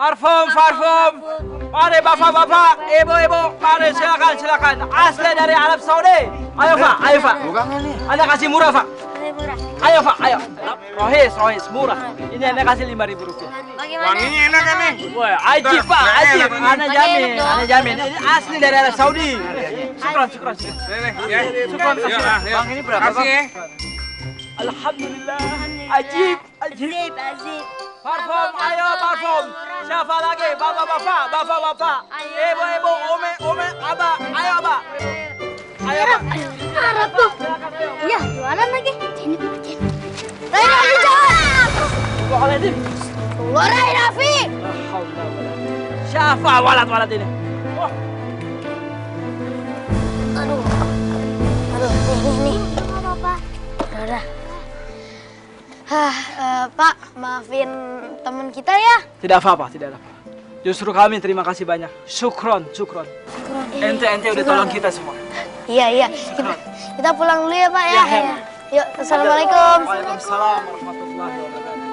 Parfum, parfum. Mari bapak-bapak, ibu-ibu, mari silakan, silakan. Asli dari Arab Saudi. Ayo Pak, ayo Pak. Bukan ini. Anda kasih murah Pak. Murah. Ayo Pak, ayo. Rohis, rohis, murah. Ini Anda kasih lima ribu rupiah. Bagaimana? Wanginya enak kan nih? Wah, ajib Pak, ajib. enak. Anda jamin. Anda jamin. Ini asli dari Arab Saudi. Syukran, syukran, syukran. Nih, nih, ya. Ah, yuk. Bang, ini berapa, Kasih Bang? ya. Alhamdulillah. Ajib, ajib. Azib. Parfum, ayo parfum. Siapa lagi? Bapak-bapak, bapak-bapak. Ibu-ibu, umi, umi, abah. Ayo abah. Ayo abah. Arab tuh. Ya, jualan lagi. Sini, sini. Rai Raffi jangan. Waalaikum. Keluar Rai Raffi. Siapa walat-walat ini? Wah, Aduh. Aduh, nih, nih, nih. Apa, Pak? Udah, udah. Hah, eh, Pak, maafin teman kita ya. Tidak apa-apa, tidak apa. Justru kami terima kasih banyak. Syukron, syukron. Ente, ente udah tolong kita semua. Iya, iya. Kita, kita pulang dulu ya, Pak ya. Iya. Ya. Yuk, Assalamualaikum. Waalaikumsalam warahmatullahi wabarakatuh.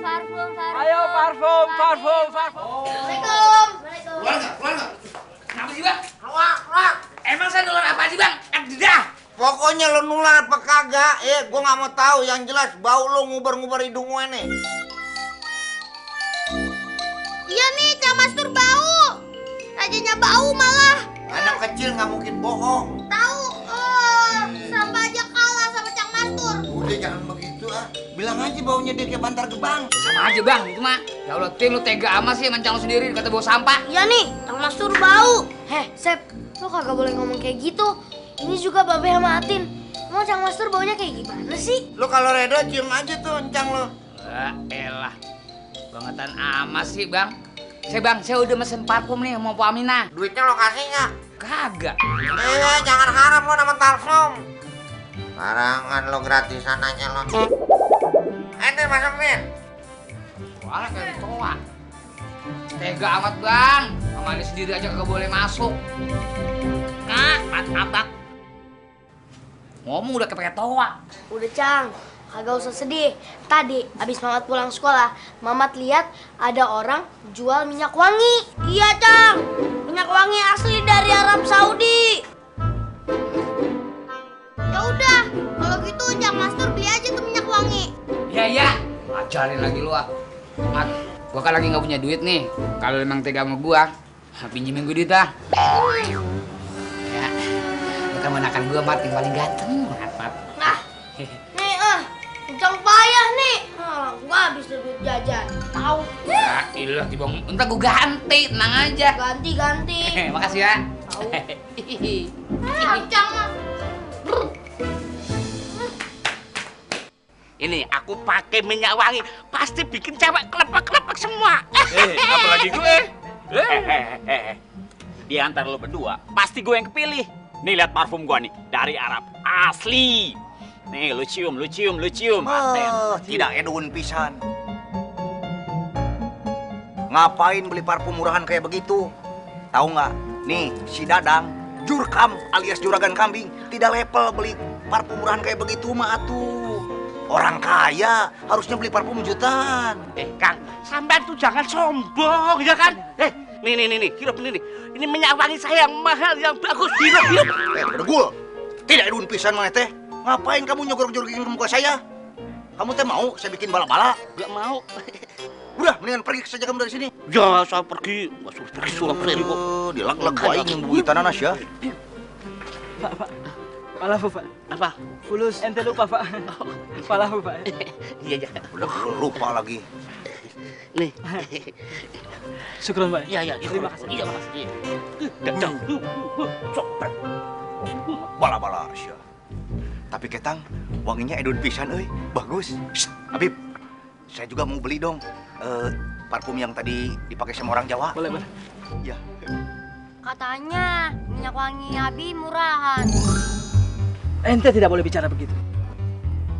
Parfum, parfum. Ayo parfum, parfum, parfum. Assalamualaikum. Keluar nggak? Keluar nggak? Kenapa sih bang? Keluar, keluar. Emang saya nular apa sih bang? Eh, tidak. Pokoknya lo nular apa kagak, eh gua nggak mau tahu. Yang jelas bau lo ngubar-ngubar hidung gue nih. Iya nih, Cang Mastur bau. Rajanya bau malah. Anak kecil nggak mungkin bohong. Tahu, eh, sama aja kalah sama Cang Mastur. Udah jangan begitu ah. Bilang aja baunya dia kayak bantar gebang. Sama aja bang, itu mah. Ya Allah, Tim, lu tega amat sih mancang lu sendiri kata bawa sampah. Iya nih, Cang Mastur bau. Heh, Sep, lo kagak boleh ngomong kayak gitu. Ini juga Babe sama Atin. Mau Cang Mastur baunya kayak gimana sih? Lo kalau redo cium aja tuh encang lo. Wah, elah. Bangetan amat sih bang. Saya bang, saya udah mesen parfum nih mau Bu Aminah. Duitnya lo kasih nggak? Kagak. Eh jangan harap lo nama parfum. Barangan lo gratisan aja lo. Eh nih masuk nih. Wah, kayak toa. Tega amat bang. Sama sendiri aja kagak boleh masuk. Nah, abak. Ngomong udah kepake toa. Udah Cang, kagak usah sedih. Tadi abis Mamat pulang sekolah, Mamat lihat ada orang jual minyak wangi. Iya Cang, minyak wangi asli dari Arab Saudi. Ya udah, kalau gitu Cang Master beli aja tuh minyak wangi. Ya ya, ajarin lagi lu ah. Mat, gua kan lagi nggak punya duit nih. Kalau emang tega sama gua, pinjemin gua duit ah. Ya, lu kan menakan gua mat yang paling ganteng, mat mat. Nah, nih ah, Cang payah nih. Ah, gua habis duit jajan. Tahu? Ya, ilah dibang. Entar gua ganti, tenang aja. Ganti ganti. Makasih ya. Tahu. Ah, Mas. Ini aku pakai minyak wangi pasti bikin cewek kelepek-kelepek semua. Eh, apalagi gue. Hehehe. Di antara lo berdua, pasti gue yang kepilih. Nih lihat parfum gua nih dari Arab asli. Nih lu cium, lu cium, lu cium. Oh, tidak edun pisan. Ngapain beli parfum murahan kayak begitu? Tahu nggak? Nih, si Dadang, jurkam alias juragan kambing, tidak level beli parfum murahan kayak begitu mah atuh. Orang kaya harusnya beli parfum jutaan. Eh, Kang, sampean tuh jangan sombong ya kan? Eh, nih nih nih nih, hidup ini nih. Ini minyak wangi saya yang mahal, yang bagus. Hidup, hidup. Eh, berdegul. Tidak edun pisan mana teh? Ngapain kamu nyogor-jogorkin ke muka saya? Kamu teh mau saya bikin bala-bala? Gak mau. Udah, mendingan pergi saja kamu dari sini. Ya, saya pergi. Nggak suruh pergi suruh pergi kok. Dilag-lag baik yang begitu nanas ya. Pak, Pak. Malah Pak. Apa? Fulus, ente lupa Pak. Malah Pak. Iya, iya. Udah lupa lagi. Nih. Syukron Pak. Iya, iya. Terima kasih. Iya, makasih. Gajah. Sopret. Bala-bala sya. Tapi ketang, wanginya edun pisan euy. Bagus. Psst, Habib. Saya juga mau beli dong eh, parfum yang tadi dipakai sama orang Jawa. Boleh, boleh. Ya. Katanya minyak wangi Abi murahan. Ente tidak boleh bicara begitu.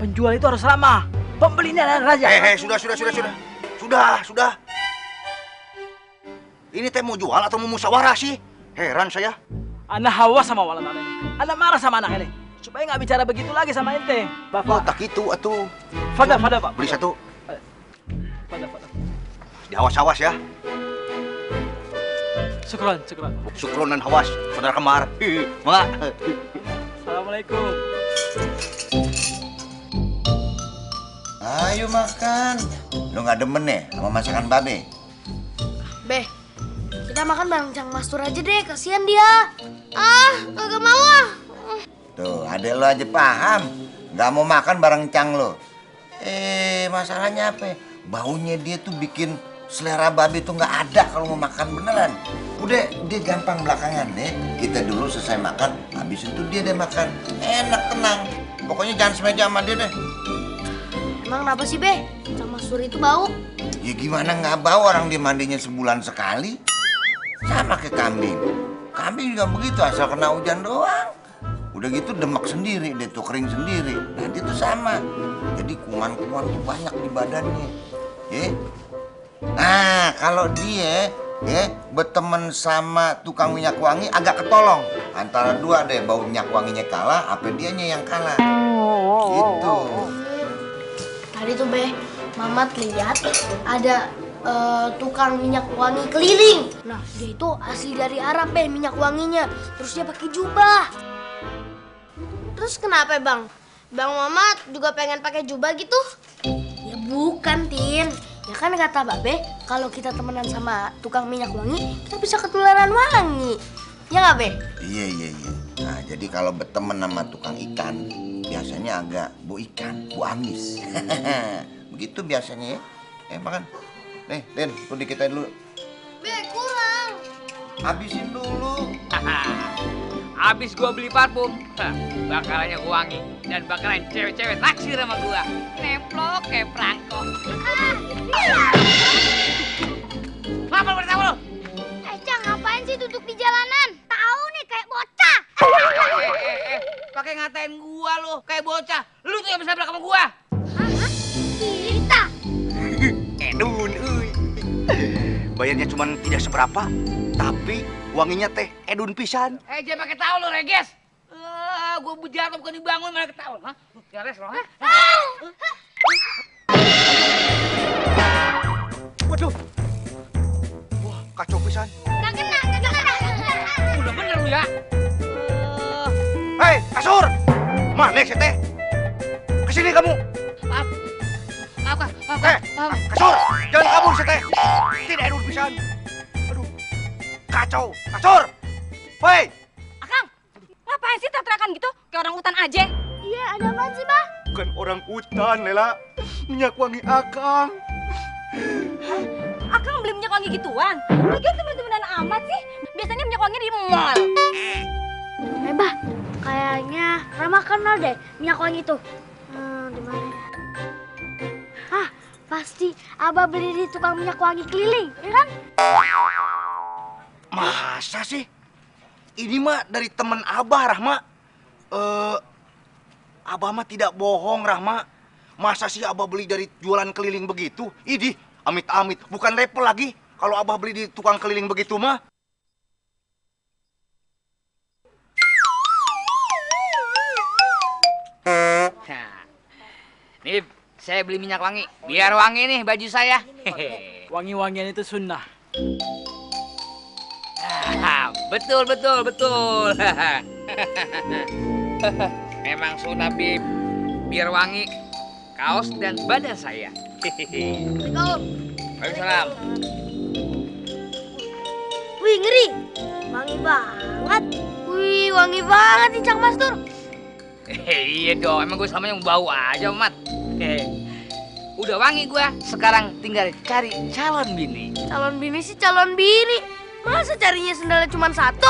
Penjual itu harus ramah. Pembelinya adalah raja. Eh, eh, sudah, sudah, sudah, sudah. Sudah, sudah. Ini teh mau jual atau mau musyawarah sih? Heran saya. Anak hawa sama walat anak ini. Anak marah sama anak ini. Supaya nggak bicara begitu lagi sama ente. Oh, Bapak. tak itu atuh. Fada, fada Pak. Beli satu. Fada, Pak. Diawas-awas ya. Syukron, syukron. Sukron dan hawas, saudara kembar. Mak. Assalamualaikum. Ayo makan. Lu nggak demen ya sama masakan babe? Beh, kita makan bareng Cang Mastur aja deh, kasihan dia. Ah, kagak mau ah. Tuh, adek lo aja paham. Nggak mau makan bareng Cang lo. Eh, masalahnya apa? ya? Baunya dia tuh bikin selera babe tuh nggak ada kalau mau makan beneran. Udah, dia gampang belakangan deh. Kita dulu selesai makan, habis itu dia deh makan. Enak, tenang. Pokoknya jangan semeja sama dia deh. Emang kenapa sih, Beh? Cang Mastur itu bau. Ya gimana nggak bau orang dia mandinya sebulan sekali? Sama kayak kambing. Kambing juga begitu asal kena hujan doang. Udah gitu demak sendiri, dia tuh kering sendiri. Dia tuh sama. Jadi kuman-kuman tuh banyak di badannya. Ya. Nah kalau dia ya berteman sama tukang minyak wangi agak ketolong. Antara dua deh bau minyak wanginya kalah, apa dianya yang kalah. Gitu. Tadi tuh, Beh, Mamat lihat ada eh, tukang minyak wangi keliling. Nah, dia itu asli dari Arab, Beh, minyak wanginya. Terus dia pakai jubah. Terus kenapa, Bang? Bang Mamat juga pengen pakai jubah gitu? Ya bukan, Tin. Ya kan kata Babe, kalau kita temenan sama tukang minyak wangi, kita bisa ketularan wangi. Ya nggak, Be? Iya iya iya. Nah jadi kalau berteman sama tukang ikan biasanya agak bu ikan, bu amis. Begitu biasanya ya. Eh makan. Nih, Den, lu dikit aja dulu. Be, kurang. Habisin dulu. Abis gua beli parfum, bakalannya gua wangi dan bakalan cewek-cewek naksir sama gua. Nemplok kayak perangkok. Kenapa lu bertawa lu? Eh, Cang, ngapain sih duduk di jalanan? Tahu nih kayak bocah. Eh, eh, eh, pakai ngatain gua lu kayak bocah. Lu tuh yang bisa belakang sama gua. Bayarnya cuma tidak seberapa, tapi wanginya teh edun pisan. Eh, jangan pakai tahu lu, Reges. Ah, gua jatuh bukan dibangun malah ketawa. Hah? Gares lo, hah? Waduh. Wah, kacau pisan. Gak kena, gak kena. Udah bener lu ya. Hei, kasur! Mana sih teh? Ke sini kamu. Eh, kasur! Jangan kabur sih teh. Tidak edun pisan. Aduh, kacau. Kasur! Hei, Akang, ngapain sih teriak-teriakan gitu? Kayak orang hutan aja. Iya, ada apaan sih, Bah? bukan orang hutan, Lela. Minyak wangi akang. Akang beli minyak wangi gituan. Lagian temen-temenan amat sih. Biasanya minyak wangi di mall. Eh, Bah, kayaknya Rama kenal deh minyak wangi itu. Hmm, di mana ya? Pasti Abah beli di tukang minyak wangi keliling, ya kan? Masa sih? Ini mah dari temen Abah, Rahma. Eh, Abah mah tidak bohong, Rahma. Masa sih Abah beli dari jualan keliling begitu? Idih, amit-amit. Bukan level lagi kalau Abah beli di tukang keliling begitu mah. Nah, nih saya beli minyak wangi. Biar wangi nih baju saya. Wangi-wangian itu sunnah. Ah, betul, betul, betul. Memang sunnah bib. Biar wangi kaos dan badan saya. Hehehe. Kau, Waalaikumsalam. wih ngeri, wangi banget. Wih, wangi banget nih Cang Mastur. Eh, iya dong, emang gue sama yang bau aja, Mat. Eh, udah wangi gua, sekarang tinggal cari calon bini. Calon bini sih calon bini. Masa carinya sendalnya cuma satu?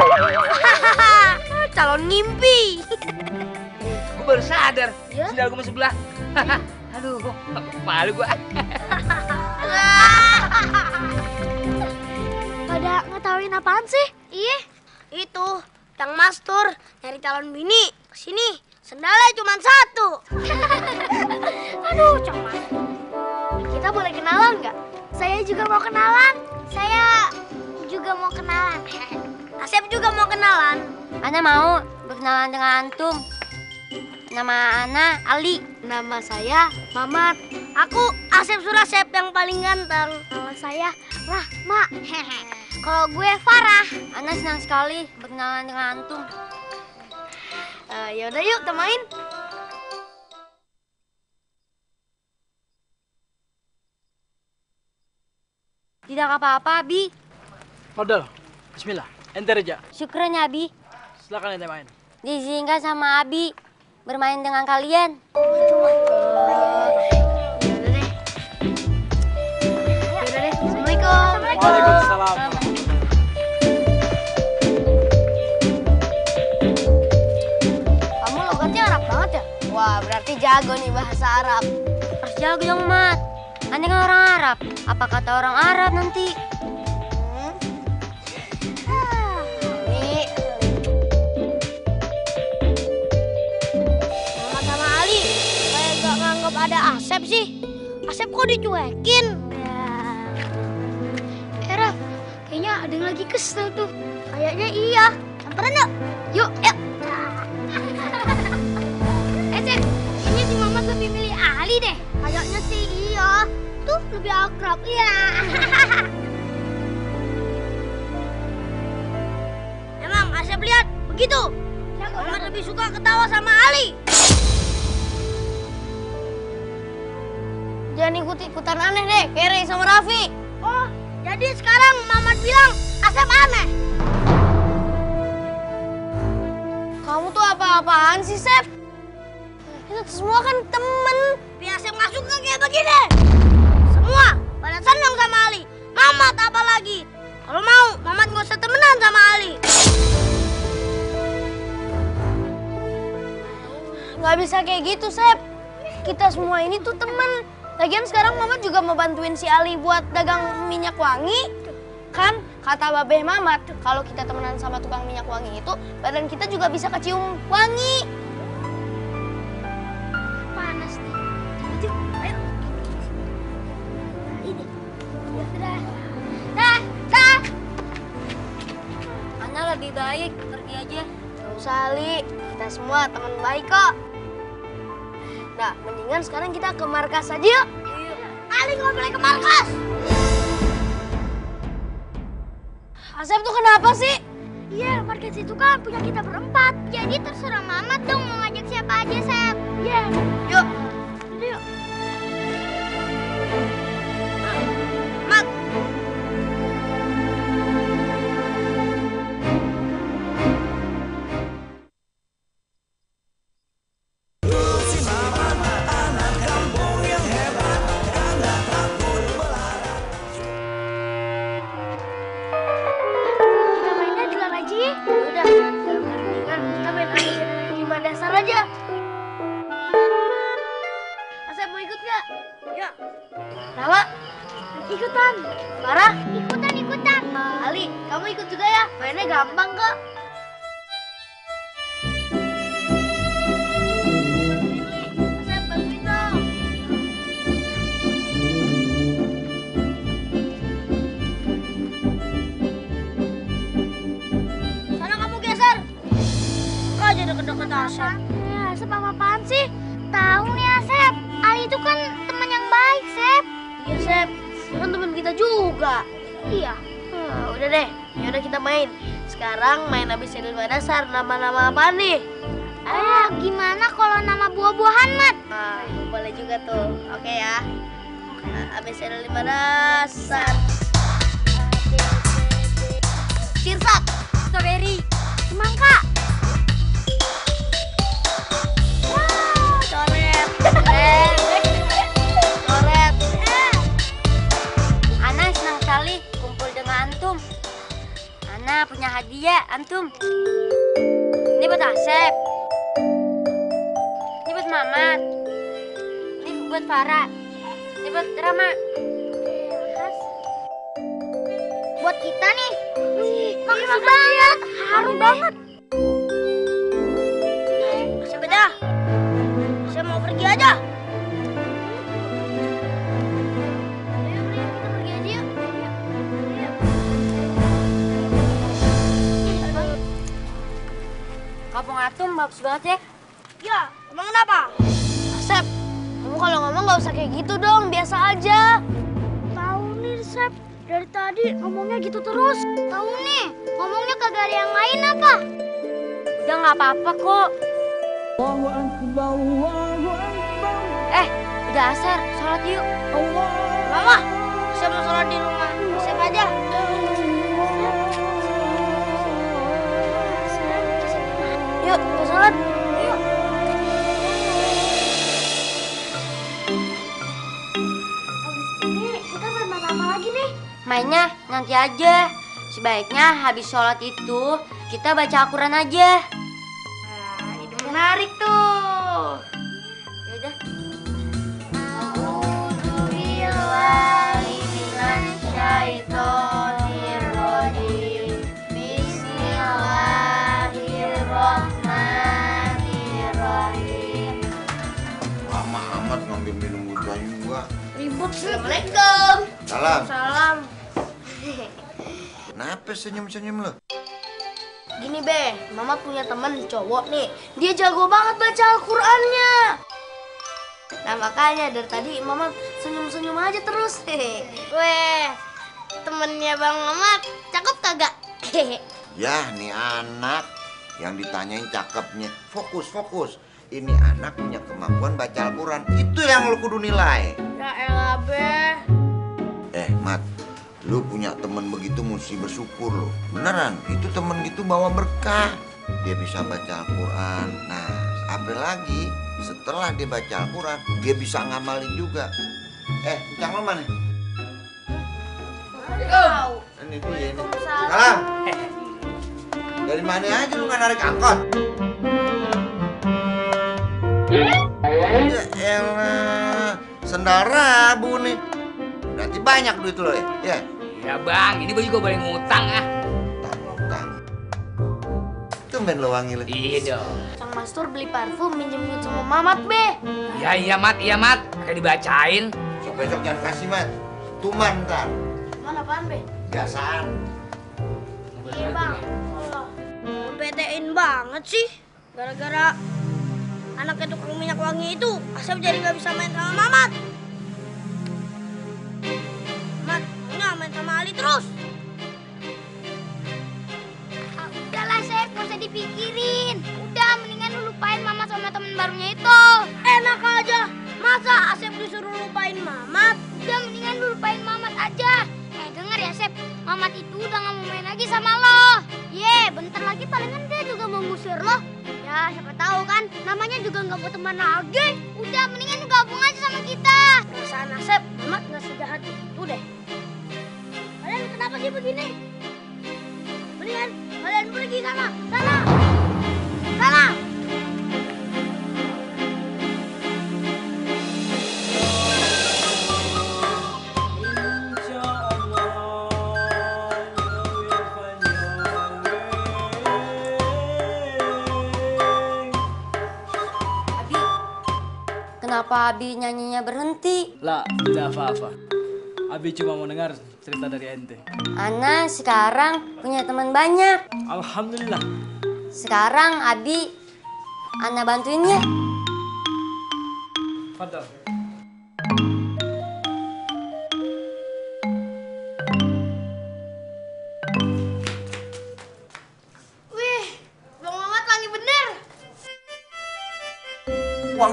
calon ngimpi. Gue baru sadar, Ya? sendal gue sebelah. Aduh, malu gua. Pada ngetawain apaan sih? Iya, itu Kang Mastur nyari calon bini. Sini, sendalnya cuma satu. Aduh, Mastur. Kita boleh kenalan nggak? Saya juga mau kenalan. Saya juga mau kenalan. Asep juga mau kenalan. Ana mau berkenalan dengan antum. Nama Ana Ali. Nama saya Mamat. Aku Asep Surasep yang paling ganteng. Nama saya Rahma. Kalau gue Farah, Ana senang sekali berkenalan dengan antum. Eh, yaudah yuk kita main. Tidak apa-apa, Abi. Modal. Bismillah. Enter aja. Syukran ya, Abi. Silakan ente main. Diizinkan sama Abi bermain dengan kalian. Assalamualaikum. Waalaikumsalam. Berarti jago nih bahasa Arab. Harus jago dong, Mat. Anda kan orang Arab. Apa kata orang Arab nanti? Nih. Mama sama Ali, kayak gak nganggap ada Asep sih. Asep kok dicuekin? Era, kayaknya ada yang lagi kesel tuh. Kayaknya iya. Samperin yuk. Yuk, yuk. Ali deh. Kayaknya sih iya. Tuh, lebih akrab. Iya. Emang Asep lihat begitu. Mamat lebih suka ketawa sama Ali. Jangan ikut-ikutan aneh deh, Kere sama Raffi. Oh, jadi sekarang Mamat bilang Asep aneh. Kamu tuh apa-apaan sih, Sep? Kita semua kan temen. Asep nggak suka kayak begini. Semua pada senang sama Ali. Mamat apalagi. Kalau mau, Mamat nggak usah temenan sama Ali. Nggak bisa kayak gitu, Sep. Kita semua ini tuh temen. Lagian sekarang Mamat juga mau bantuin si Ali buat dagang minyak wangi. Kan kata Babeh Mamat, kalau kita temenan sama tukang minyak wangi itu, badan kita juga bisa kecium wangi. Lebih baik pergi aja. Gak usah Ali, kita semua teman baik kok. Nah, mendingan sekarang kita ke markas aja yuk. Ali nggak boleh ke markas. Asep tuh kenapa sih? Iya, markas itu kan punya kita berempat. Jadi terserah Mamat dong mau ngajak siapa aja, Sep. Iya. Yuk. Yuk. Nama-nama apa nih? Buat. Ini buat Farah. Ini buat Rama. Buat kita nih. Makasih banget. Harum banget. Sepeda. Saya mau pergi aja. Kampung Atum bagus banget ya. Ya, emang kenapa? Kalau ngomong nggak usah kayak gitu dong, biasa aja. Tahu nih, Sep. Dari tadi ngomongnya gitu terus. Tahu nih, ngomongnya kagak ada yang lain apa? Udah nggak apa-apa kok. Eh, udah asar, sholat yuk. Mama, saya mau sholat di rumah. Sep aja. Yuk, kita sholat. Mainnya nanti aja. Sebaiknya habis sholat itu kita baca Al-Quran aja. Nah, ide menarik tuh. Yaudah. Lama amat ngambil minum juga. Ribut Assalamualaikum. Salam. Salam. Kenapa senyum-senyum lo? Gini be, Mama punya teman cowok nih. Dia jago banget baca Al-Qur'annya. Nah makanya dari tadi Mama senyum-senyum aja terus. Weh, temennya Bang Mamat cakep kagak? Ya, nih anak yang ditanyain cakepnya. Fokus, fokus. Ini anak punya kemampuan baca Al-Quran. Itu yang lo kudu nilai. ya elah be. Eh, Mat. Lu punya temen begitu mesti bersyukur lo. Beneran, itu temen gitu bawa berkah. Dia bisa baca Al-Quran. Nah, apalagi setelah dia baca Al-Quran, dia bisa ngamalin juga. Eh, Cang lo mana? Tahu. Ini dia ini. Salam. Dari mana aja lu nggak narik angkot? Ya elah, sendal rabu nih. Berarti banyak duit lo ya? Ya. Ya bang, ini gue juga boleh ngutang ah. Utang, utang. Tumben lo wangi lo. Iya dong. Sang Mastur beli parfum minjem duit sama Mamat be. Iya iya mat, iya mat. Kayak dibacain. Besok-besok jangan kasih mat. Tuman ntar. Mana apaan be? Biasaan. Iya bang. Betein banget sih. Gara-gara anaknya tukang minyak wangi itu, Asep jadi nggak bisa main sama Mamat. Mamat, nggak main sama Ali terus. Ah, udahlah, Sep. Gak usah dipikirin. Udah, mendingan lu lupain mama sama temen barunya itu. Enak aja. Masa Asep disuruh lupain Mamat? Udah, mendingan lu lupain Mamat aja. Eh, denger ya, Sep. Mamat itu udah gak mau main lagi sama lo. Ye, bentar lagi palingan dia juga mau ngusir lo. Ya, siapa tahu kan. Namanya juga gak mau teman lagi. Udah, mendingan lu gabung aja sama kita. Perasaan Asep, Mamat nggak sejahat itu deh. Kalian kenapa sih begini? Mendingan kalian pergi sana, sana, sana. Abi nyanyinya berhenti? Lah, tidak apa-apa. Abi cuma mau dengar cerita dari ente. Ana sekarang punya teman banyak. Alhamdulillah. Sekarang Abi, Ana bantuin ya. Fadal.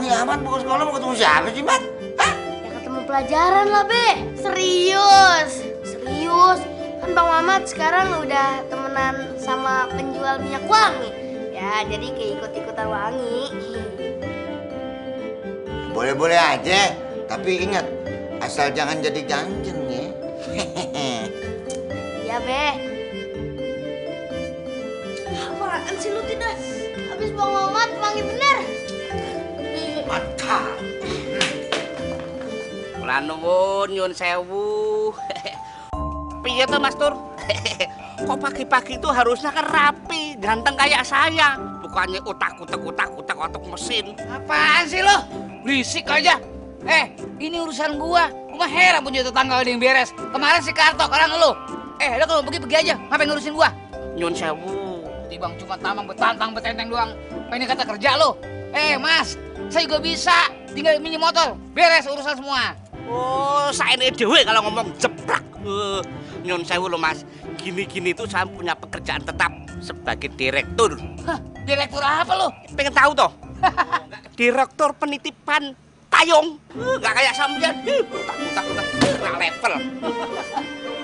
Amat mau ke sekolah mau ketemu siapa sih, Mat? Hah? Ya ketemu pelajaran lah, Be. Serius. Serius. Kan Bang Mamat sekarang udah temenan sama penjual minyak wangi. Ya, jadi keikut-ikutan wangi. Boleh-boleh aja, tapi ingat asal jangan jadi ganjen ya. Iya, Be. Apaan sih lu tidak? Habis Bang Nuwun nyun sewu. Piye tuh Mas Tur? Kok pagi-pagi itu harusnya kan rapi, ganteng kayak saya. Bukannya utak-utak utak-utak otak mesin. Apaan sih lo? Berisik aja. Eh, ini urusan gua. Gua heran punya tetangga ada yang beres. Kemarin si Karto, sekarang lu. Eh, udah kalau pergi pergi aja. Ngapain ngurusin gua? Nyun sewu. Tibang cuma tamang betantang betenteng doang. Apa ini kata kerja lo? Eh, Mas, Saya juga bisa. Tinggal minjem motor. Beres urusan semua. Oh, saya ini dewe kalau ngomong jeprak. Eh, nyon sewu loh mas. Gini-gini tuh saya punya pekerjaan tetap sebagai direktur. Hah, direktur apa lo? Pengen tahu toh? direktur penitipan payung. Eh, Nggak kayak sampean. Eh, utak. Nggak level.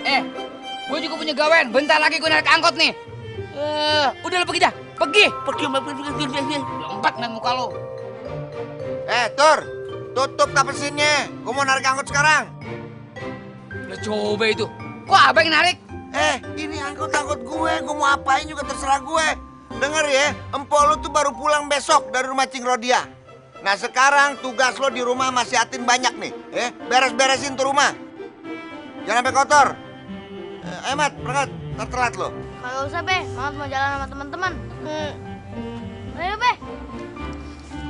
Eh, gue juga punya gawean. Bentar lagi gue narik angkot nih. Eh, udah lo pergi dah. Pergi. Pergi, pergi, pergi, pergi, pergi. Lompat main muka lo. Eh, Tur, tutup tap mesinnya. Gue mau narik angkot sekarang. Lo coba itu. Kok abang yang narik? Eh, ini angkot-angkot gue. Gue mau apain juga terserah gue. Dengar ya, empok lu tuh baru pulang besok dari rumah Cing Rodia. Nah sekarang tugas lo di rumah masih atin banyak nih. Eh, beres-beresin tuh rumah. Jangan sampai kotor. Eh, Mat, berangkat. Ntar telat lo. Kagak usah, Be. Mamat mau jalan sama teman-teman. Hmm. Ayo, Be.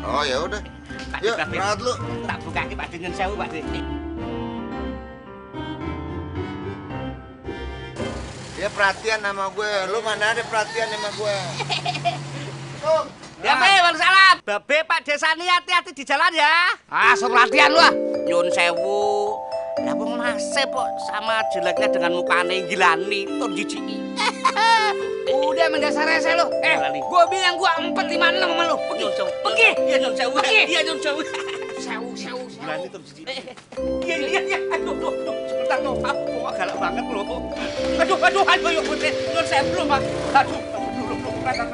Oh, ya udah. Pak Yuk, David. berangkat lu. Tak buka ke Pak Nyon sewu, Pak. Dia perhatian sama gue. Lu mana ada perhatian sama gue. Tuh. Ya, Be, waalaikumsalam. Babe, Pak Desani hati-hati di jalan ya. Ah, suruh latihan lu ah. Nyun sewu. Lah wong nasib kok sama jeleknya dengan mukane gilani tur jijiki. Udah mendasar rese lu. Eh, gua bilang gua empat lima enam sama lu. Pergi. Pergi. Iya nyun sewu. Pergi. Iya nyun sewu. Sewu, sewu, Gilani tur jijiki. Iya iya iya. Aduh aduh aduh. Sebentar. Aku kok galak banget loh. Aduh aduh aduh. Nyun sewu Pak. Aduh. Aduh.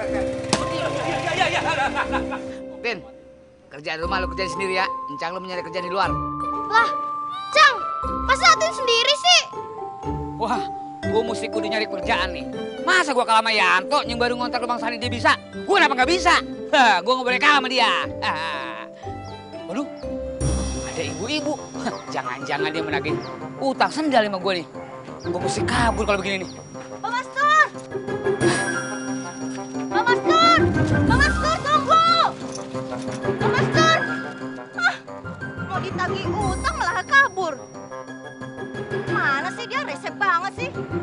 Iya iya iya iya. Tin, kerjaan rumah lu kerjain sendiri ya. Encang lu mencari kerjaan di luar. Lah, Cang, masa Atin sendiri sih? Wah, gua mesti kudu nyari kerjaan nih. Masa gua kalah sama Yanto yang baru ngontrak lubang sani dia bisa? Gua kenapa nggak bisa? Gua nggak boleh kalah sama dia. Waduh, ada ibu-ibu. Jangan-jangan dia menagih utang sendal sama gua nih. Gua mesti kabur kalau begini nih.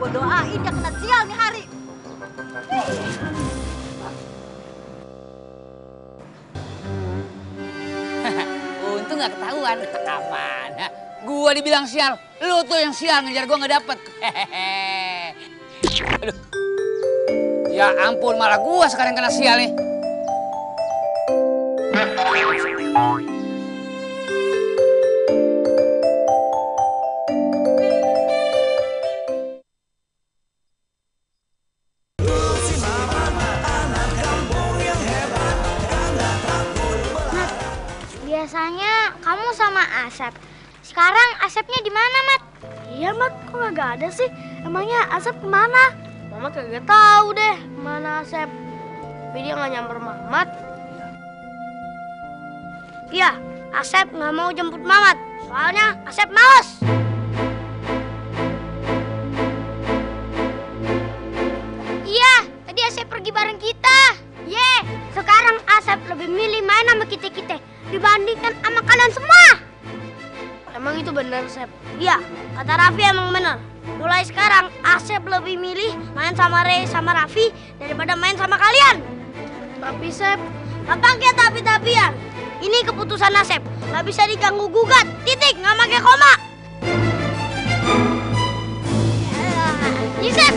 Gua doain dia kena sial nih hari. Untung nggak ketahuan. Aman. Gua dibilang sial, lu tuh yang sial ngejar gua nggak dapet. Aduh. Ya ampun, malah gua sekarang kena sial nih. Sekarang Asepnya di mana, Mat? Iya, Mat. Kok nggak ada sih? Emangnya Asep ke mana? Mamat kagak tahu deh mana Asep. Tapi dia nggak nyamper Mamat. Iya, Asep nggak mau jemput Mamat. Soalnya Asep males. Iya, tadi Asep pergi bareng kita. Ye, sekarang Asep lebih milih main sama kita-kita dibandingkan sama kalian semua. Emang itu benar, Sep? Iya, kata Raffi emang benar. Mulai sekarang, Asep lebih milih main sama Ray sama Raffi daripada main sama kalian. Tapi, Sep, nggak pakai tapi-tapian. Ini keputusan Asep. Nggak bisa diganggu gugat. Titik, nggak pakai koma. Yusuf,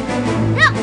yuk.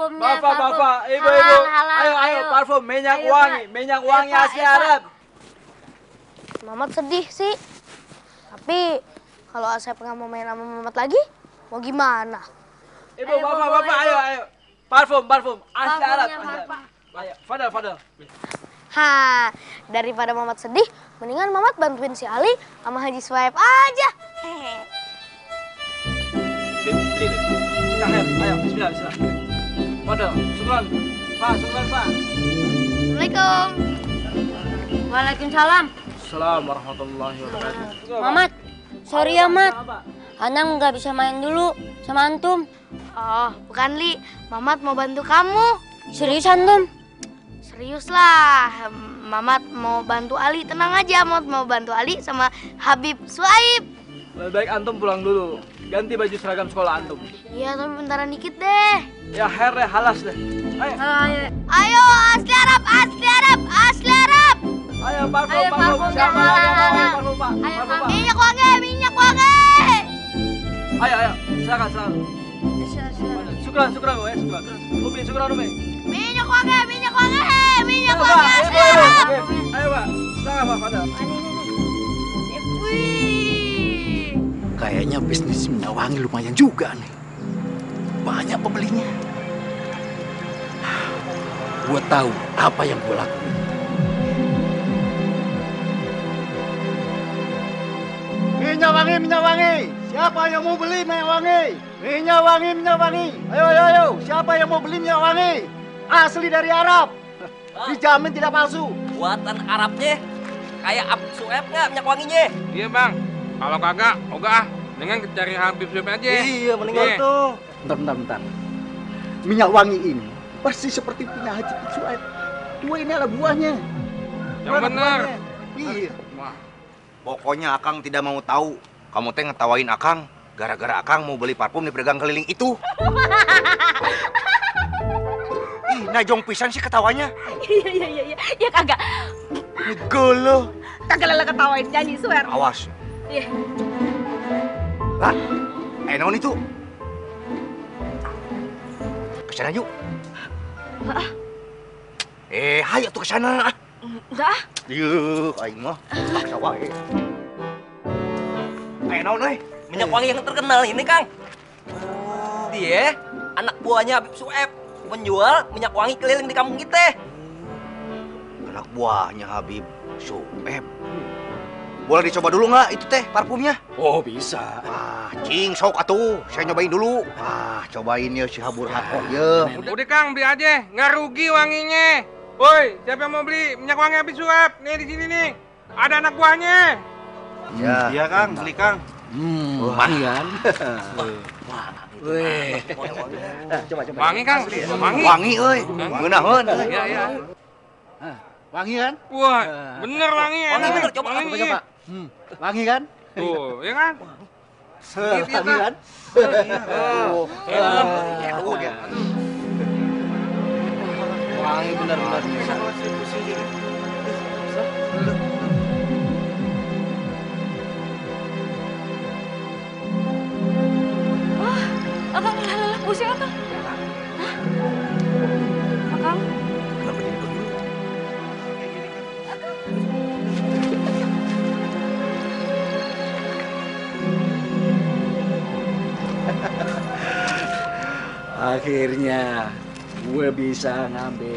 Parfumnya, Bapak, parfum. bapak, ibu, Halal, ibu. halal, Ayo, ayo, ayo. parfum, minyak Ayo, wangi, Pak. minyak wangi ayo, Pak. Arab. Mamat sedih sih. Tapi kalau Asep nggak mau main sama Mamat lagi, mau gimana? Ibu, Ayo, bapak, bapak, ayo. ayo, ayo. Parfum, parfum, asli Parfumnya, Arab. Ayo, fadal, fadal. Ha, daripada Mamat sedih, mendingan Mamat bantuin si Ali sama Haji Swaib aja. Hehe. Beli, beli, beli. Kahir, ayo, bismillah, bismillah. Pak, Pak. Assalamualaikum. Waalaikumsalam. Assalamualaikum warahmatullahi wabarakatuh. Mamat, sorry ya Mat. Anang nggak bisa main dulu sama antum. Oh, bukan Li. Mamat mau bantu kamu. Serius antum? Serius lah. Mamat mau bantu Ali. Tenang aja, Mamat mau bantu Ali sama Habib Swaib. Lebih baik antum pulang dulu. Ganti baju seragam sekolah antum. Iya, tapi bentaran dikit deh. Ya her deh, halas deh. Ayo, Ayo, Ayo, asli Arab, asli Arab, asli Arab. ayo parfum, Ayo, parfum. parfum, Siapa lagi yang mau ayo. parfum, Pak? Ayo, Parfum, Pak. Minyak wangi, minyak wangi. Ayo, ayo, silakan, silakan. Syukran, syukran, gue, syukran. Umi, syukran, Umi. Minyak wangi, minyak wangi, minyak Ayo, wangi ayo, asli Pak, ayo, Arab. Pak. Ayo, Pak. Silakan, Pak, Fadal. Wih. Kayaknya bisnis minyak wangi lumayan juga nih. Banyak pembelinya. Gue tahu apa yang gue lakuin. Minyak wangi, minyak wangi. Siapa yang mau beli minyak wangi? Minyak wangi, minyak wangi. Ayo, ayo, ayo. Siapa yang mau beli minyak wangi? Asli dari Arab. Dijamin tidak palsu. Buatan Arabnya kayak Ab Sueb nggak minyak wanginya? Iya bang. Kalau kagak, ogah ah. Dengan cari Habib Sueb aja. Iya, mendingan Iya. tuh. Bentar, bentar, bentar. Minyak wangi ini pasti seperti punya Haji Sueb. Dua ini adalah buahnya. Yang benar. buahnya. Iya. Wah, Pokoknya Akang tidak mau tahu. Kamu teh ngetawain Akang gara-gara Akang mau beli parfum di pedagang keliling itu. Ih, najong pisan sih ketawanya. Iya iya iya iya. Ya kagak. Gelo. Kagak lele ketawain janji swear. Awas. Iya. Lah, eh naon itu? Ke sana yuk. Eh, hayo tuh ke sana. Enggak. ah. Yuk, aing mah paksa wae. Eh naon euy? Minyak wangi yang terkenal ini Kang. Dia anak buahnya Habib Sueb menjual minyak wangi keliling di kampung kita. Anak buahnya Habib Sueb. Boleh dicoba dulu nggak itu teh parfumnya? Oh bisa. Ah, cing sok atuh. Saya nyobain dulu. Ah, cobain ya si Habur Hako ya. udah Kang beli aja, nggak rugi wanginya. Woi, siapa yang mau beli minyak wangi Habib Sueb? Nih di sini nih. Ada anak buahnya. Ya. Iya, Kang. Beli, Kang. Hmm, wangi kan? Wih. Coba, coba. Wangi Kang, wangi. Wangi euy. Ngeunaheun. Iya iya. Wangi kan? Wah, bener wangi. Wangi enak. bener, coba, Wangi. Coba, coba. Hmm. Wangi kan? Tuh, ya kan? Wangi kan? Oh, oh, dia. Wangi benar-benar. Akang bisa ngambil.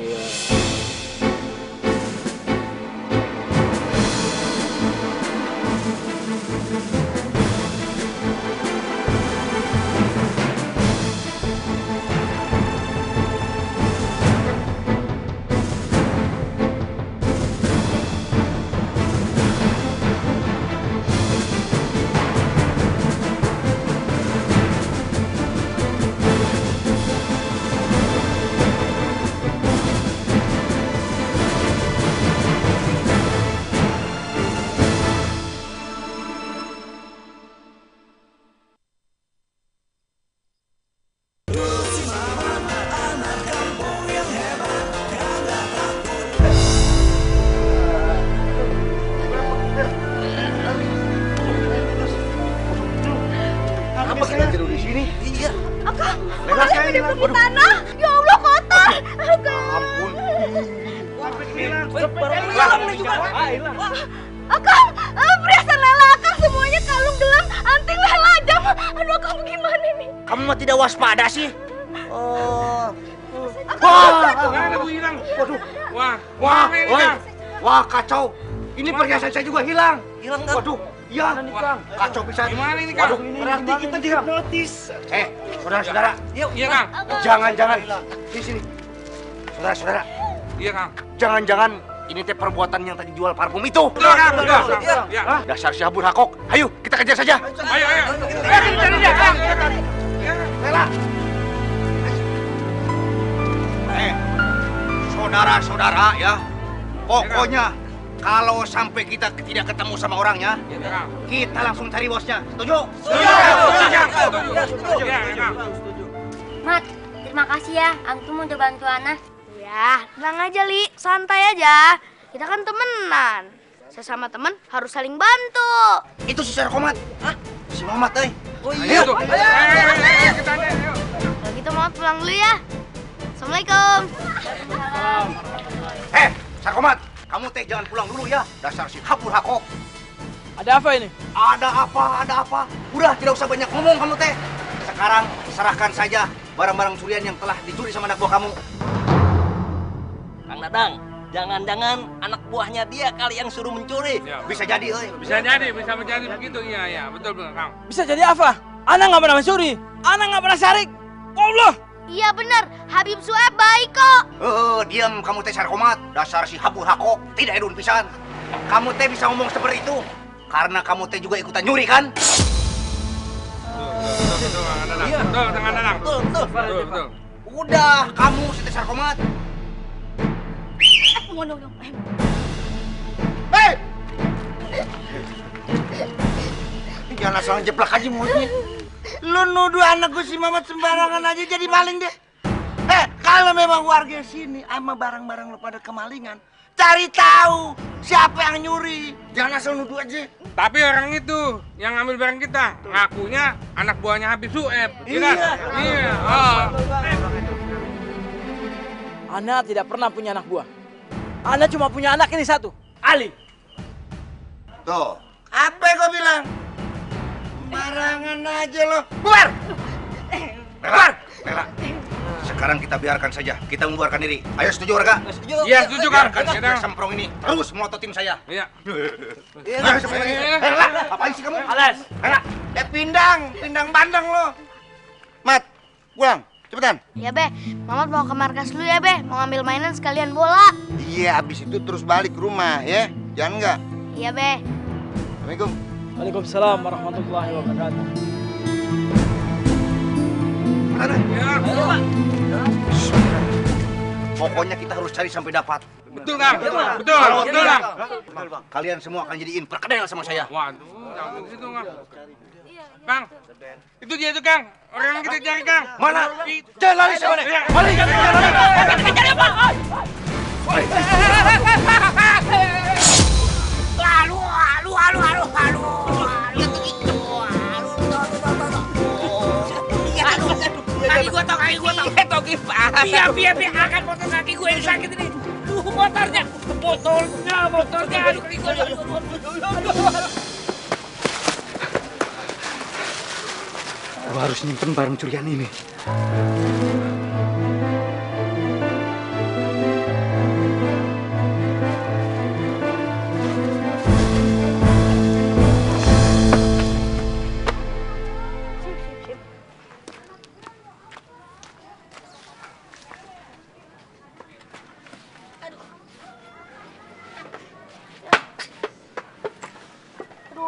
Akang, eh, perhiasan Lela Akang semuanya kalung gelang, anting Lela jam. Aduh, Akang gimana nih? Kamu tidak waspada sih. Oh. Wah? Waduh. Wah, Wah. Kang? Wah, kacau. Ini perhiasan saya juga hilang. Hilang kan? Waduh, iya. Wah, Kacau bisa. Gimana ini, Kang? Berarti kita dihipnotis. Eh, saudara-saudara, iya, Kang. jangan-jangan di sini. Saudara-saudara, Iya, Kang. jangan-jangan ini teh perbuatan yang tadi jual parfum itu. Betul, Kang. Betul, Kang. Iya. Hah? Dasar si Abur Hakok. Ayo, kita kejar saja. Ayo, ayo. Ayo, kita cari dia, Kang. Lela. Eh, saudara-saudara ya, pokoknya kalau sampai kita tidak ketemu sama orangnya, Iya, kita langsung cari bosnya. Setuju? Setuju. Setuju. Iya, iya, Kang. Mat, terima kasih ya. Antum udah bantu Ana. Ya, tenang aja, Li. Santai aja. Kita kan temenan. Sesama temen harus saling bantu. Itu si Sarkomat. Hah? Si Mamat, eh. Oh iya. Ayo, ayo, ayo, ayo. Kalau gitu mau pulang dulu ya. Assalamualaikum. Eh, Sarkomat, kamu teh jangan pulang dulu ya. Dasar si Habur Hakok. Ada apa ini? Ada apa, ada apa? Udah, tidak usah banyak ngomong kamu teh. Sekarang serahkan saja barang-barang curian yang telah dicuri sama anak buah kamu. Kang Dadang, jangan-jangan anak buahnya dia kali yang suruh mencuri. Ya, Bisa jadi, eh. Bisa jadi, bisa menjadi begitu. Iya, iya, betul, betul, Kang. Bisa jadi apa? Ana nggak pernah mencuri. Ana nggak pernah sarik. Allah. Iya benar, Habib Sueb baik kok. Eh, diam kamu teh Sarkomat. Dasar si Habur Hakok. Tidak edun pisan. Kamu teh bisa ngomong seperti itu. Karena kamu teh juga ikutan nyuri kan? Betul, betul, Kang Dadang. Betul, Kang Dadang. Betul, betul. Betul, betul. Udah, kamu si teh Sarkomat. Hei! Jangan asal jeplak aja mulutnya. Lu nuduh anak gue si Mamat sembarangan aja jadi maling deh. Eh, kalau memang warga sini sama barang-barang lu pada kemalingan, cari tahu siapa yang nyuri. Jangan asal nuduh aja. Tapi orang itu yang ngambil barang kita ngakunya anak buahnya Habib Sueb. Iya. kan? Iya. Oh. Ana tidak pernah punya anak buah. Ana cuma punya anak ini satu, Ali. Tuh, apa yang kau bilang? Barangan aja lo. Bubar! Bubar! Lela, sekarang kita biarkan saja. Kita membuarkan diri. Ayo setuju warga? Setuju. Iya, setuju, Kang. Biarkan Kita- semprong ini terus melototin saya. Iya. Ini. Iya. Eh, apain sih kamu? Alas. Lela, Eh pindang, pindang bandang lo. Mat, pulang, cepetan. Ya be, Mamat mau ke markas dulu ya be, mau ngambil mainan sekalian bola. Iya, abis itu terus balik ke rumah ya. Jangan nggak. Iya be. Assalamualaikum. Waalaikumsalam warahmatullahi wabarakatuh. Mana? Iya. Pokoknya kita harus cari sampai dapat. Betul, Kang. Betul, betul, betul, Kang. Kalian semua akan jadiin perkedel sama saya. Waduh, jangan begitu, Kang. Kang, itu dia tuh, Kang. Orang yang kita cari, Kang. Mana? Itu. Jangan lari sama Iya. Balik, jangan lari. Lalu, lalu, lalu, lalu, lalu. Kaki gua tau, kaki gua tau. Togi, Biar, biar, biar. Akan motor kaki gue yang sakit ini. Tuh, motornya. Motornya, motornya. Aduh, kaki gua. Gua harus nyimpen barang curian ini.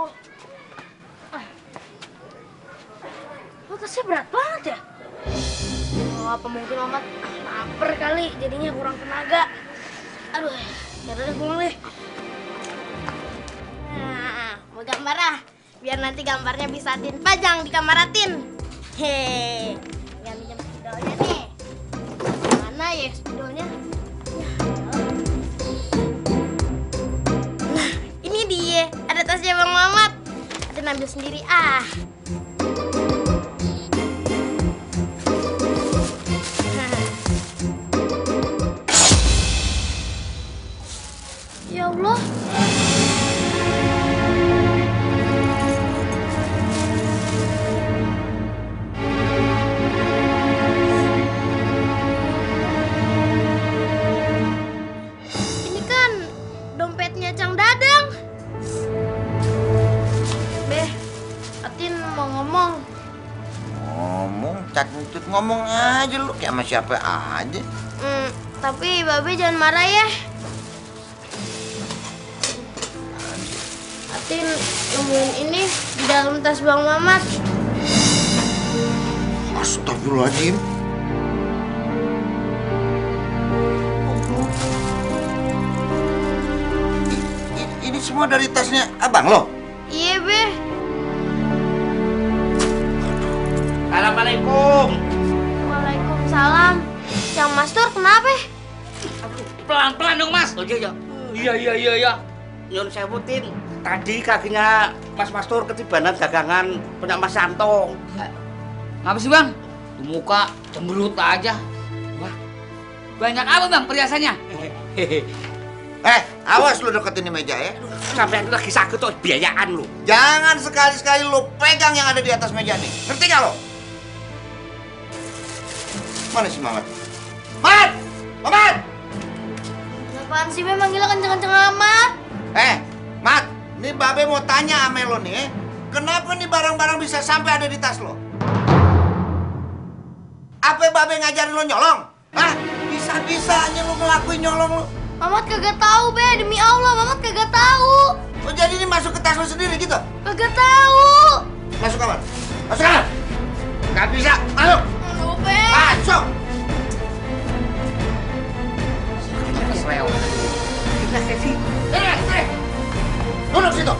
Aduh. Lu tasnya berat banget ya? Oh, apa mungkin Mamat lapar kali, jadinya kurang tenaga. Aduh, ya udah deh, pulang deh. Nah, mau gambar ah? Biar nanti gambarnya bisa Tin pajang di kamar Atin. Hehe, yang pinjam spidolnya nih. Mana ya spidolnya? Bang Mamat. Atin ambil sendiri ah. Sama siapa aja. Hmm, tapi Babe jangan marah ya. Atin nemuin ini di dalam tas Bang Mamat. Astagfirullahaladzim. Ini semua dari tasnya abang lo? Iya, Be. Assalamualaikum. Waalaikumsalam. Yang Mastur kenapa? Pelan-pelan dong, Mas. Oh iya, iya. Iya, iya, iya, iya. Nyun sebutin. Tadi kakinya Mas Mastur ketibanan dagangan punya Mas Santo. Ngapa sih bang? Tuh muka cemberut aja. Wah, banyak apa bang perhiasannya? Eh, awas lu deketin di meja ya. Sampai lagi sakit tuh biayaan lu. Jangan sekali-sekali lu pegang yang ada di atas meja nih. Ngerti gak lo? Mana si Mamat? Mamat! Mamat! Apaan sih Be manggilnya kenceng-kenceng amat? Eh, Mat, nih Babe mau tanya sama lo nih, kenapa nih barang-barang bisa sampai ada di tas lo? Apa Babe ngajarin lo nyolong? Hah? Bisa-bisanya lo ngelakuin nyolong lo. Mamat kagak tahu, Be. Demi Allah, Mamat kagak tahu. Oh, jadi ini masuk ke tas lo sendiri gitu? Kagak tahu. Masuk kamar. Masuk kamar. Gak bisa. Masuk. Aduh, Be. Masuk. Kesleo. Duduk situ.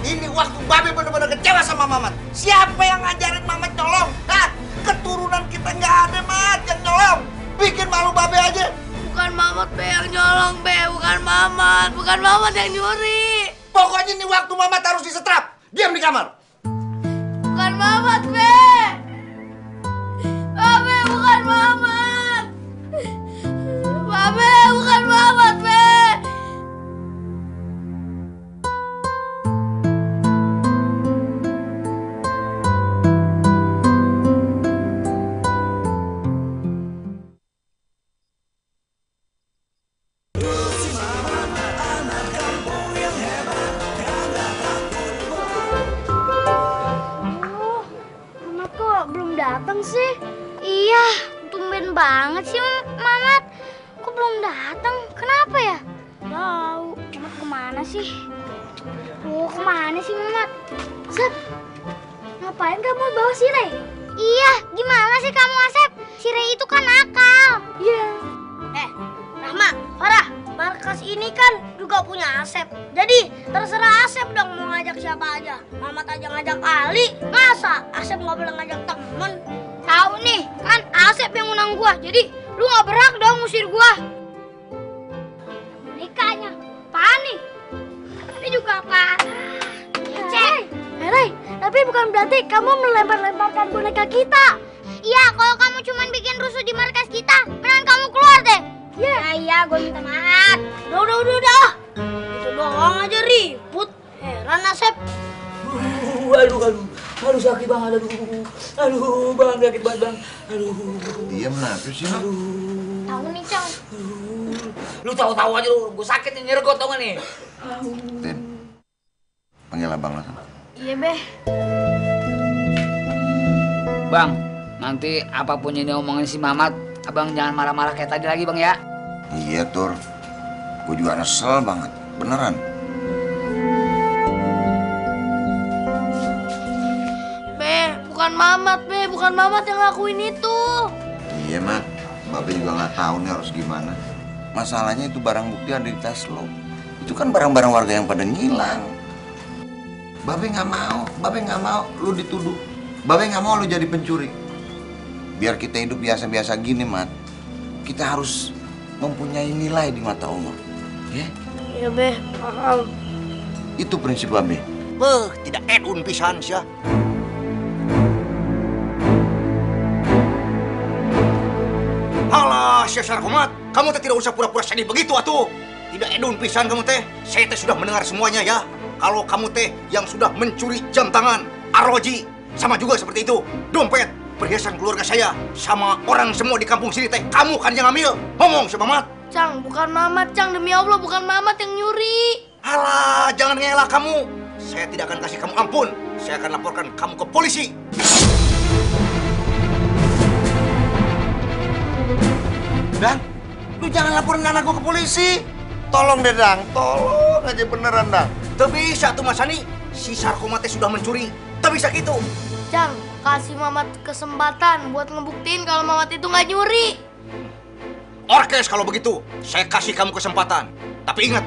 Ini waktu Babe bener-bener kecewa sama Mamat. Siapa yang ngajarin Mamat nyolong? Hah? Keturunan kita nggak ada, Mat, yang nyolong. Bikin malu Babe aja. Bukan Mamat, Be, yang nyolong, Be. Bukan Mamat. Bukan Mamat yang nyuri. Pokoknya ini waktu Mamat harus disetrap. Diam di kamar. Bukan Mamat, Be. Iya, kalau kamu cuma bikin rusuh di markas kita, mendingan kamu keluar deh. Iya. Ya, iya, gue minta maaf. Udah, udah, udah, udah. Itu doang aja ribut. Heran Asep. Aduh, aduh, aduh. Aduh sakit banget, aduh. Aduh, bang, sakit banget, bang. Aduh. Diam kenapa sih lo? Tahu nih, Cang. Lu tahu-tahu aja lu, gue sakit nih, nyergot tau gak nih? Din, panggil abang lo. sana. Iya, Be. Bang, nanti apa pun yang diomongin si Mamat, abang jangan marah-marah kayak tadi lagi, bang ya. Iya, Tur. Gue juga nyesel banget. Beneran. Be, bukan Mamat, Be. Bukan Mamat yang ngakuin itu. Iya, Mat. Babe juga nggak tahu nih harus gimana. Masalahnya itu barang bukti ada di tas lo. Itu kan barang-barang warga yang pada ngilang. Babe nggak mau, Babe nggak mau lu dituduh. Babe nggak mau lu jadi pencuri. Biar kita hidup biasa-biasa gini, Mat. Kita harus mempunyai nilai di mata Allah. Ya, Iya, Be. Maaf. itu prinsip Babe. Beh, tidak edun pisan sya. Halah, Syesar Komat, kamu teh tidak usah pura-pura sedih begitu atuh. Tidak edun pisan kamu teh. Saya teh sudah mendengar semuanya ya. Kalau kamu teh yang sudah mencuri jam tangan, arloji, sama juga seperti itu, dompet, perhiasan keluarga saya, sama orang semua di kampung sini teh, kamu kan yang ngambil. Ngomong si Mamat. Cang, bukan Mamat, Cang. Demi Allah, bukan Mamat yang nyuri. Halah, jangan ngelak kamu. Saya tidak akan kasih kamu ampun. Saya akan laporkan kamu ke polisi. Dan, lu jangan laporin anak gua ke polisi. Tolong deh, Dang. Tolong aja beneran, Dang. Tuh bisa tuh Mas Sani. Si Sarkomate sudah mencuri. Tuh bisa gitu. Cang, kasih Mamat kesempatan buat ngebuktiin kalau Mamat itu nggak nyuri. Orkes kalau begitu, saya kasih kamu kesempatan. Tapi ingat,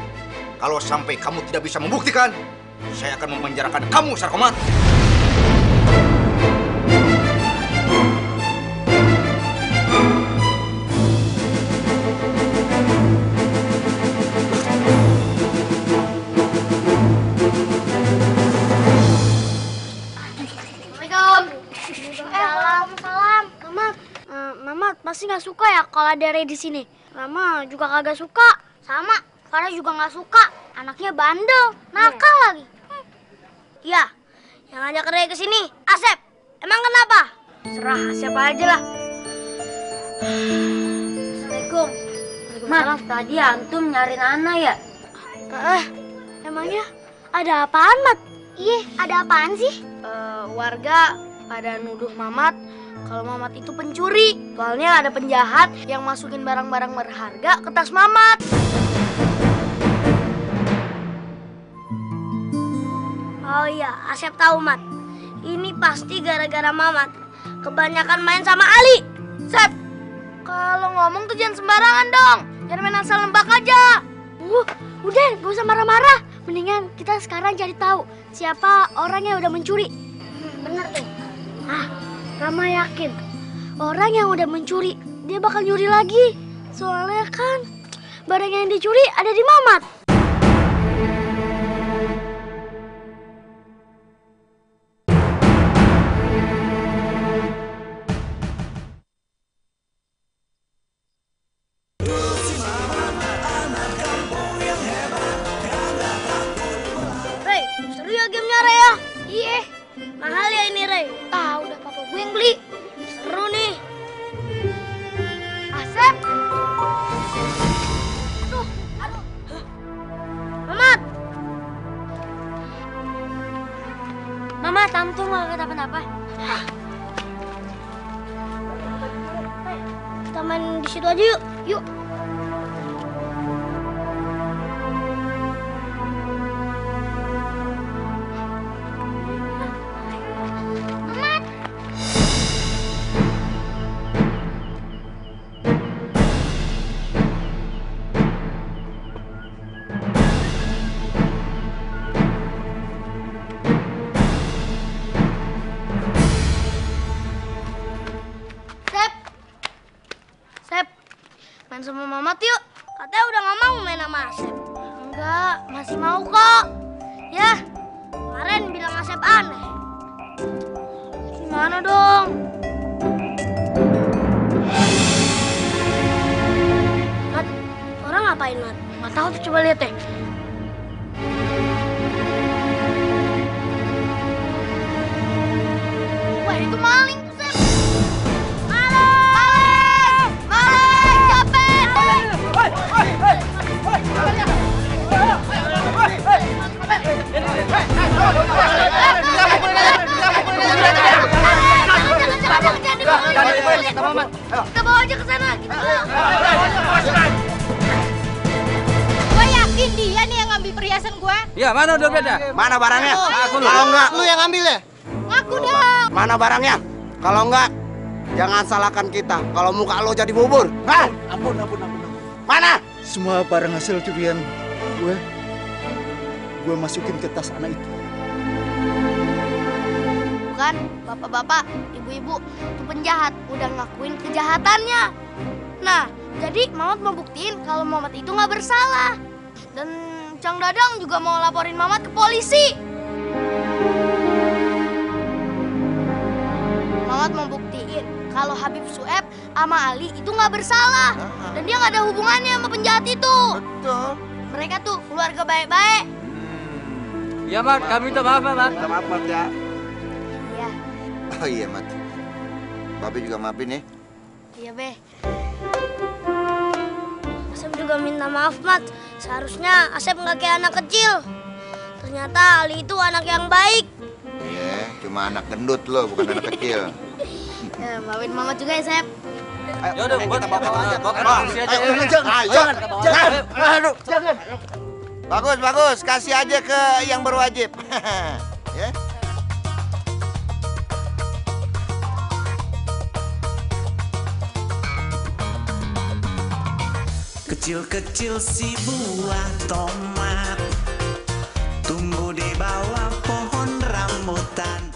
kalau sampai kamu tidak bisa membuktikan, saya akan memenjarakan kamu, Sarkomat. Mamat pasti nggak suka ya kalau ada Ray di sini. Rama juga kagak suka. Sama, Farah juga nggak suka. Anaknya bandel, nakal lagi. Ya, yang ngajak Ray ke sini, Asep. Emang kenapa? Serah Asep aja lah. Assalamualaikum. Mat, tadi antum nyariin Ana ya? Eh, emangnya ada apaan, Mat? Iya, ada apaan sih? Eh, warga pada nuduh Mamat kalau Mamat itu pencuri. Soalnya ada penjahat yang masukin barang-barang berharga ke tas Mamat. Oh iya, Asep tahu, Mat. Ini pasti gara-gara Mamat. Kebanyakan main sama Ali. Sep, kalau ngomong tuh jangan sembarangan dong. Jangan main asal nembak aja. Uh, udah, gak usah marah-marah. Mendingan kita sekarang cari tahu siapa orang yang udah mencuri. bener tuh. Ah, Rama yakin orang yang udah mencuri dia bakal nyuri lagi. Soalnya kan barang yang dicuri ada di Mamat. Mama, tantum nggak kenapa-napa. Kita main di situ aja yuk. Yuk. Sama Mamat yuk. Katanya udah gak mau main sama Asep. Enggak, masih mau kok. Kalau enggak, Lu yang ambil ya? Ngaku dong. Mana barangnya? Kalau enggak, jangan salahkan kita. Kalau muka lo jadi bubur. Hah? Ampun, ampun, ampun. Mana? Semua barang hasil curian gue, gue masukin ke tas anak itu. Bukan, bapak-bapak, ibu-ibu, itu penjahat udah ngakuin kejahatannya. Nah, jadi Mamat mau buktiin kalau Mamat itu nggak bersalah. Dan Cang Dadang juga mau laporin Mamat ke polisi. Mamat mau buktiin kalau Habib Sueb sama Ali itu nggak bersalah. Dan dia nggak ada hubungannya sama penjahat itu. Betul. Mereka tuh keluarga baik-baik. Ya, Mat, kami minta maaf, Mat. Minta maaf, Mat, ya. Iya, Oh iya, Mat. Babe juga maafin ya. iya be. Asep juga minta maaf, Mat. Seharusnya Asep nggak kayak anak kecil. Ternyata Ali itu anak yang baik. Iya, cuma anak gendut lo, bukan anak kecil. Ya, maafin Mama juga ya, Sep. Yaudah, buat kita bawa aja. Bawa ke Ayo, polisi aja. ayo, Ayo, jangan, jangan, jangan. Aduh, jangan. Bagus, bagus. Kasih aja ke yang berwajib. ya. Kecil-kecil si buah tomat tumbuh di bawah pohon rambutan.